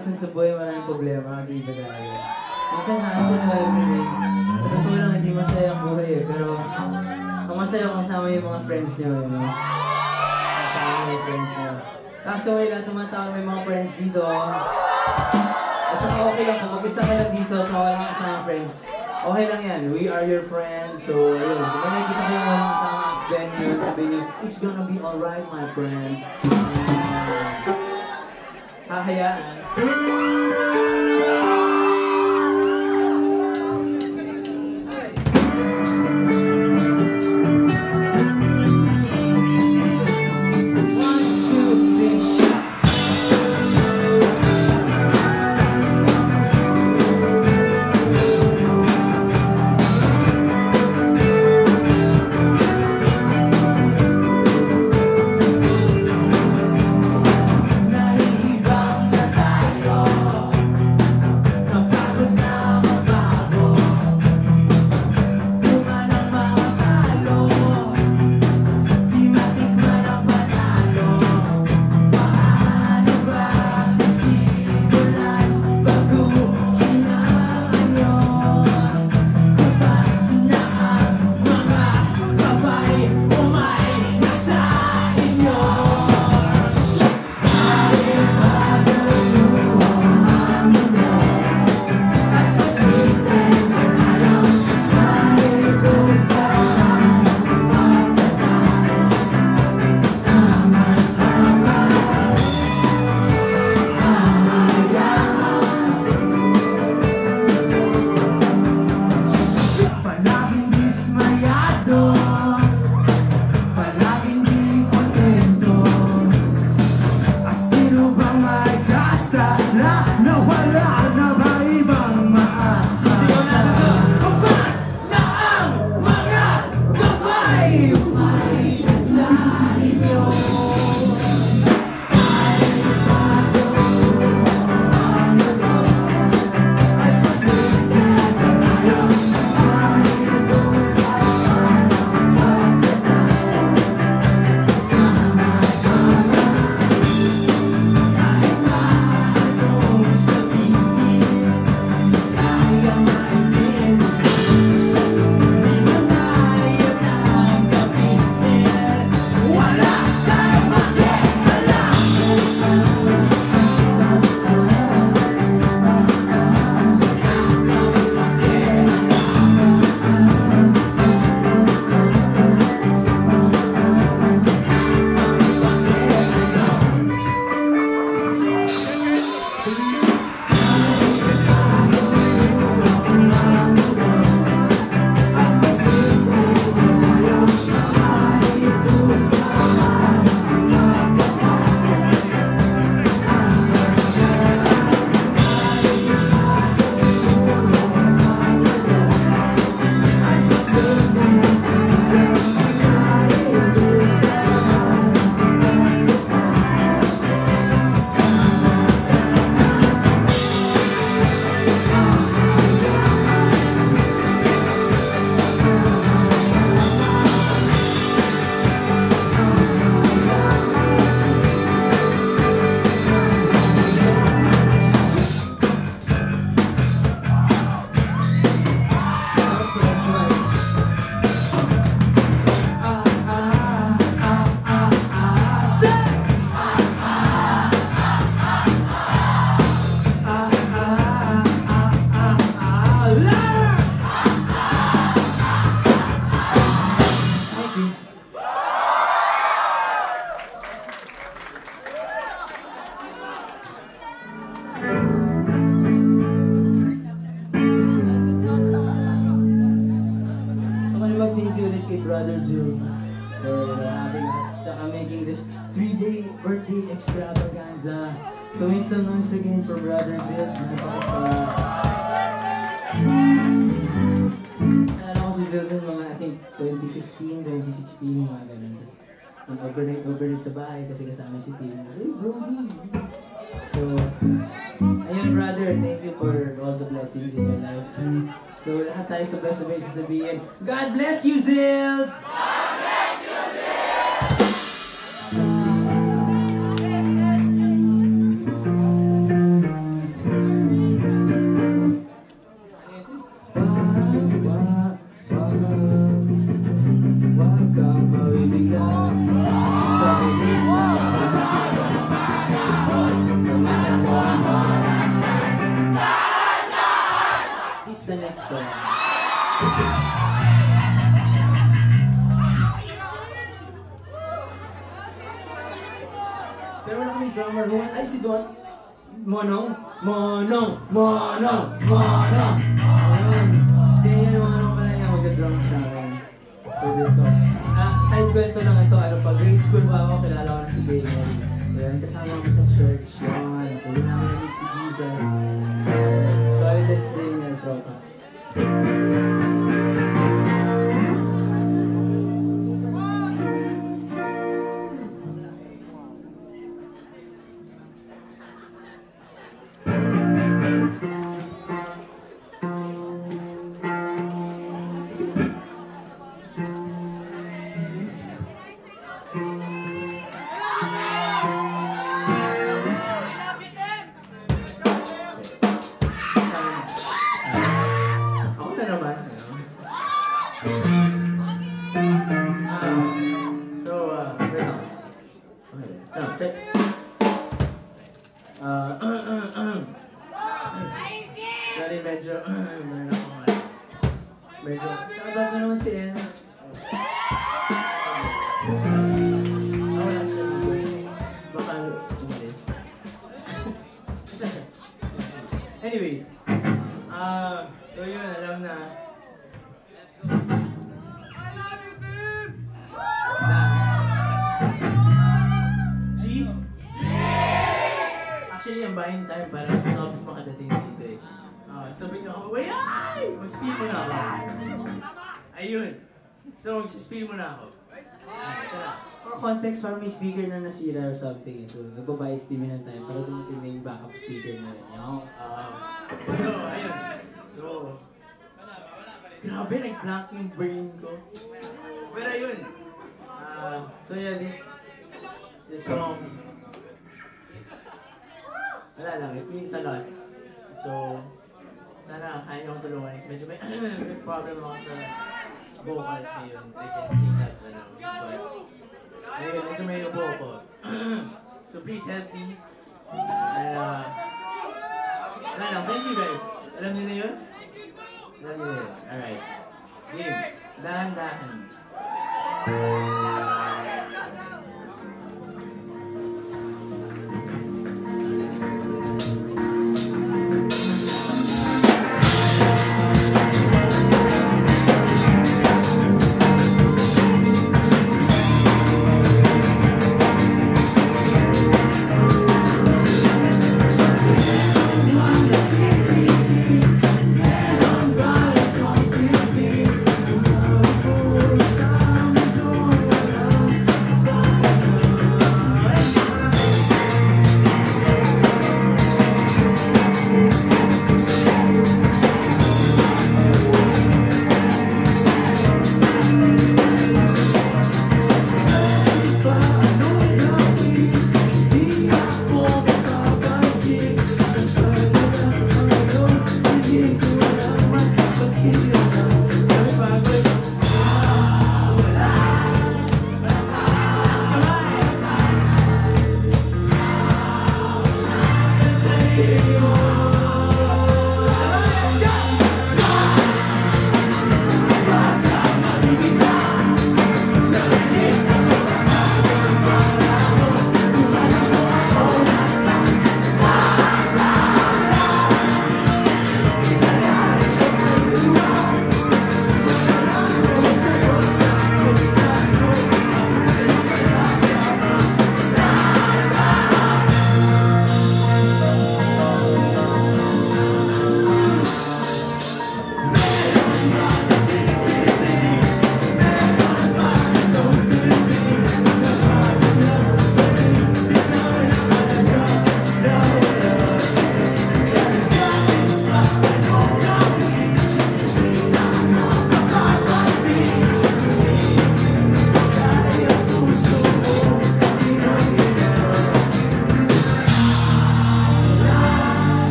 minsan sa buhay maraming problema, iba tayo. Minsan hassle mo everything. Sa totoo lang, hindi masaya ang buhay eh. Pero, ang masaya kasama yung mga friends niyo, you know? Kasama yung friends niyo. Tapos kung may lahat ng mga tao, may mga friends dito. At saka okay lang, kung mag-isa ka lang dito, so wala kang kasama friends, okay lang yan. We are your friends. So, ayun. Kung nakikita kayo mga kasama venue, sabihin niyo, it's gonna be alright, my friend. Hayaan. Again for Brother Zoom. Napakasaya. Naalala ko si Zilson mga, I think, 2015, 2016, mga ganun. Tapos, ang overnight, sa bahay kasi kasama si Tim. Brody! So, ayun brother, thank you for all the blessings in your life. So, lahat tayo sabay-sabay sasabihin, God bless you, Zil! The next song. Pero wala kaming drummer. Who ay, si Don. Monong. Monong. Monong. Monong. Ayun. Si Daniel Monong pala niya mag-drums sa akin. For this song. Ah, side kwento lang ito. Ano pa, grade school pa ako. Kilala ko na si Daniel. Ayan, kasama ko sa church. Yun. So, yun namin na-meet si Jesus. So, si buying time para sa office makadating dito eh. Ah, sabi ko ako, wait, ay! Mag-speed muna ako. Ayun. So, mag-speed muna ako. Na. For context, parang may speaker na nasira or something. eh. So, nagbabayad si Timmy ng time para dumating na yung backup speaker na rin. Yung, ah, so, ayun. So, grabe, nag-blank yung brain ko. Pero ayun. Ah, so yeah, this, this song, wala lang, it means a lot. So, sana kaya niyo akong tulungan. Medyo may, may problem ako sa vocals ngayon. I can sing that, ano. But, ayun, medyo may ubo ko. so please help me. And, uh, wala lang, thank you guys. Alam niyo na yun? Alam niyo na yun. Alright. Game. Dahan-dahan. Thank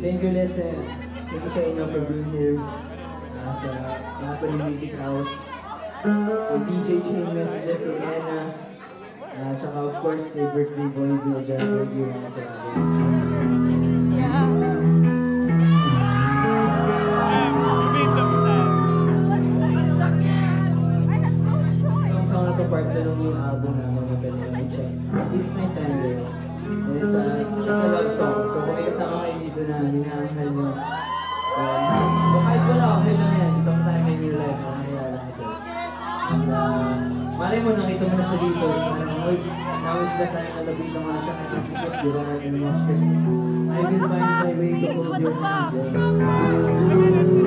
thank you ulit sa, thank you sa inyo for being here uh, sa Napoli Music House. Kay DJ Chain Messages kay Anna. Uh, tsaka of course kay birthday boy Zio Jan. Thank you mga to part na nung yung album namin na pwede kami check. If My Tender. May kasama kayo dito na minamahal nyo, um, kahit wala, okay lang yan. Sometime in your life, makakilala ka dyan. And uh, malay mo, nakita mo na siya dito. So parang, now is the time na labit naman siya kaya di natin yung watch I will find my way to hold your hand. Okay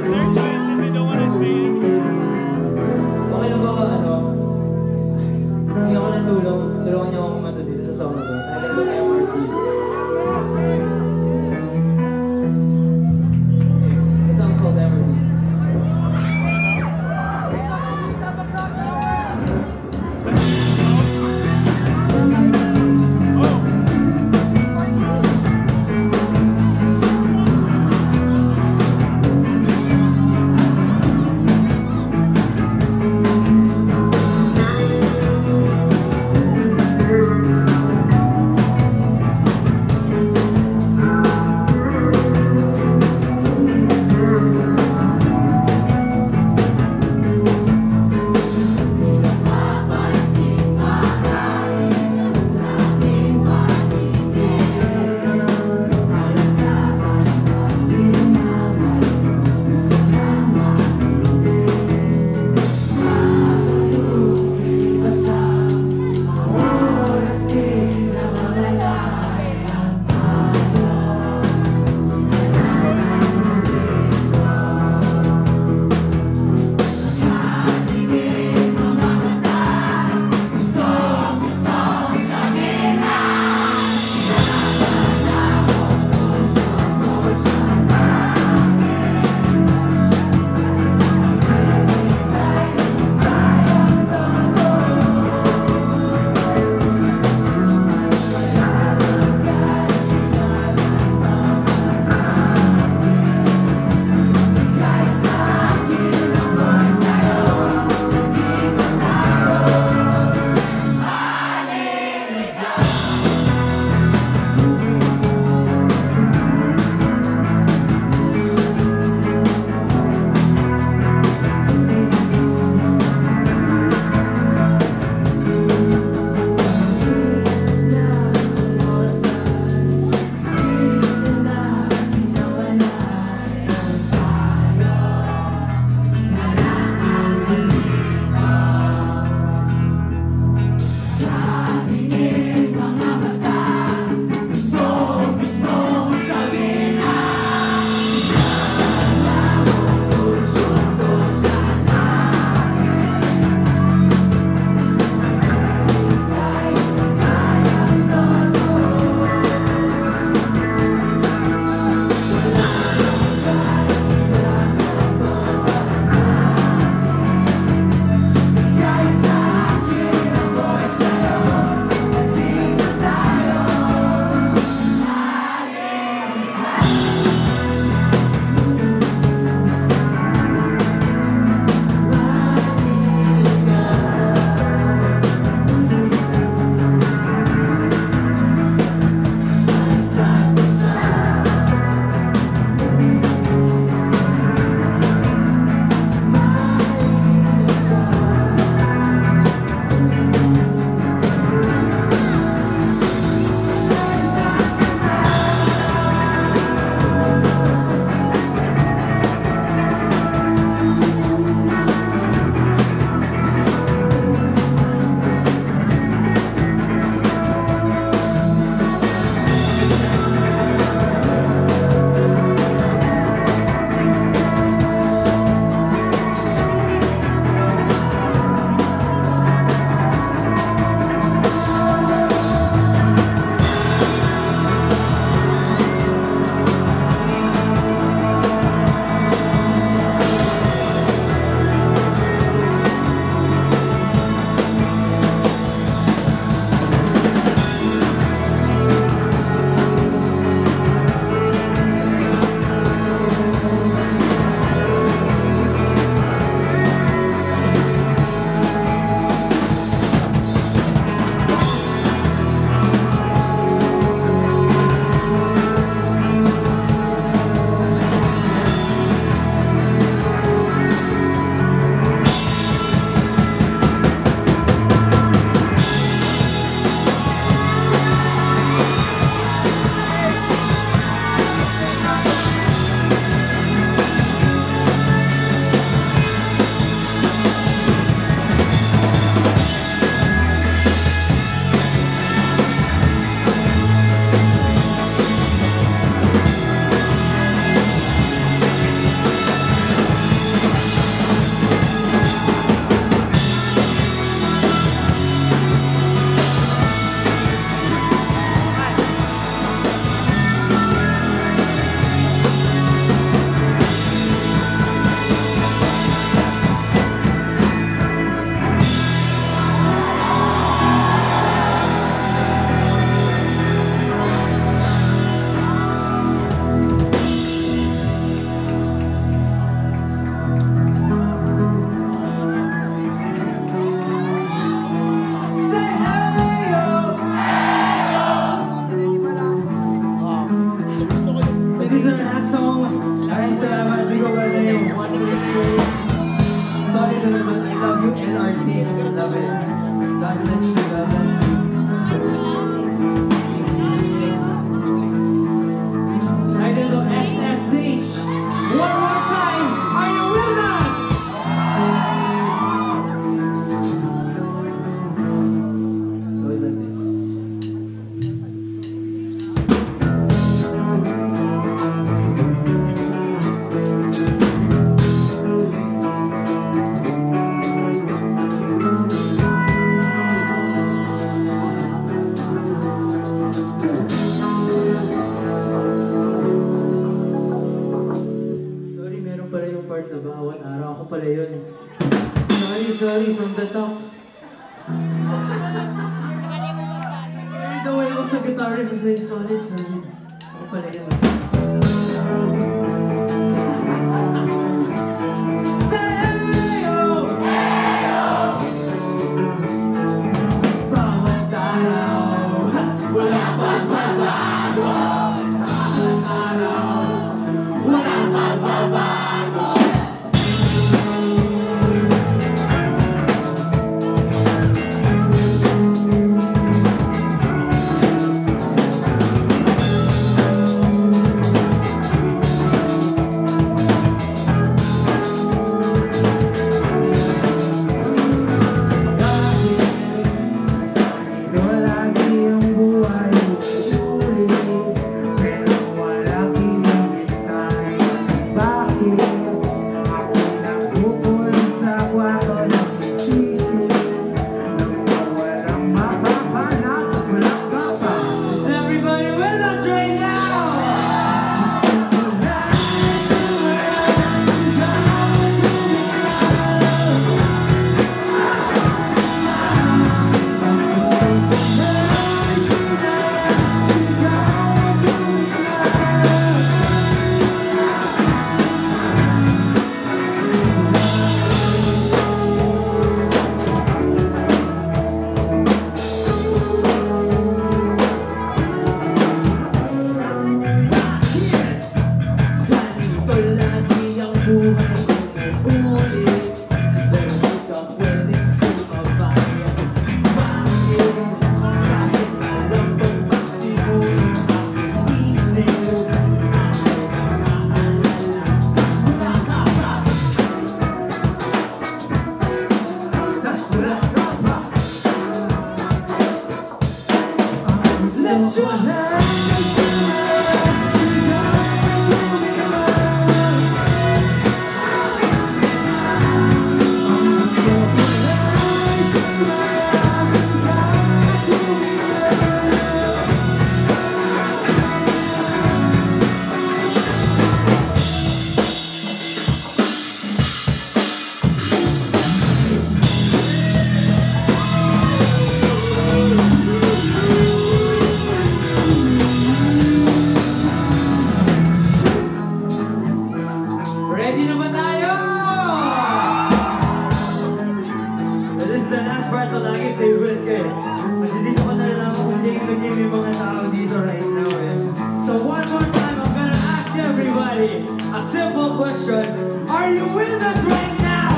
everybody a simple question. Are you with us right now?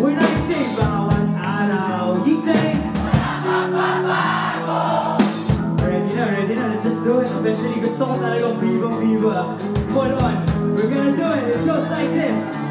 When I say bow and arrow, you say Ready now, ready now, let's just do it. Officially, gusto ko talagang bibang-biba. Hold on. We're gonna do it. It goes like this.